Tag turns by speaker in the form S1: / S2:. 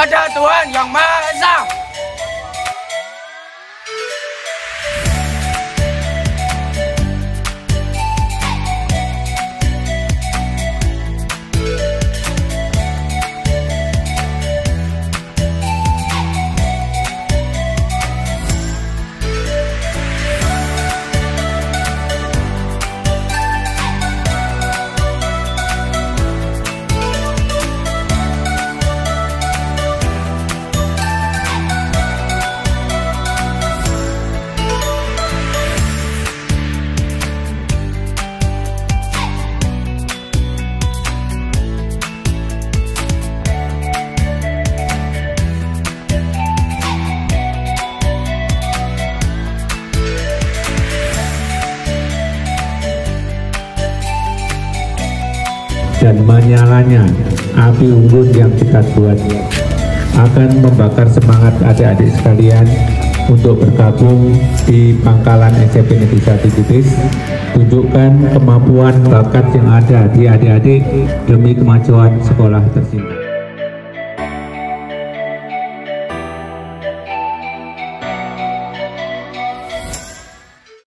S1: kepada Tuhan Yang Maha Esa.
S2: Dan menyalanya. Api unggun yang kita buat akan membakar semangat adik-adik sekalian untuk bergabung di pangkalan SMP Negeri 1 Kudus. Tunjukkan kemampuan bakat yang ada di adik-adik demi kemajuan sekolah tercinta